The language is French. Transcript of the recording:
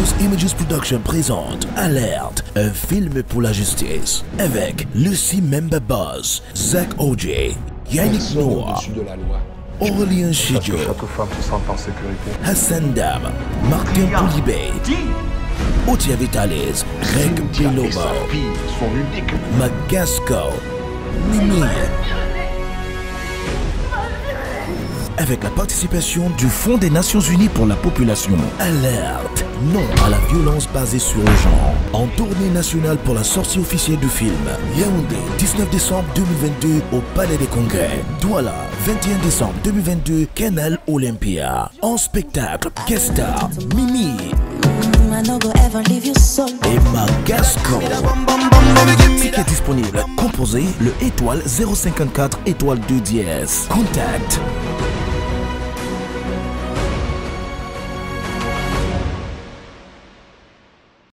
Famous Images Production présente Alerte, un film pour la justice. Avec Lucy Member Boss, Zach O.J., Yannick Noah. Aurélien Chidjo. Hassan Dam, Martin Poulibé, Otia Vitalis, Greg. Magasco, Mimi. Avec la participation du Fonds des Nations Unies pour la population. Alerte Non à la violence basée sur le genre. En tournée nationale pour la sortie officielle du film. Yaoundé, 19 décembre 2022 au Palais des Congrès. Douala, 21 décembre 2022, Canal Olympia. En spectacle, guest star, Mimi et Magasco. Ticket disponible. Composez le étoile 054 étoile 2 dièse. Contact